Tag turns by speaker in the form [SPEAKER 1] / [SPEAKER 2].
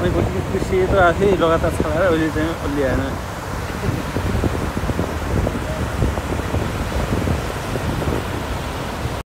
[SPEAKER 1] मैले कृषि त आएको थिएँ लगातार चलाएर अहिले चाहिँ अलि आएन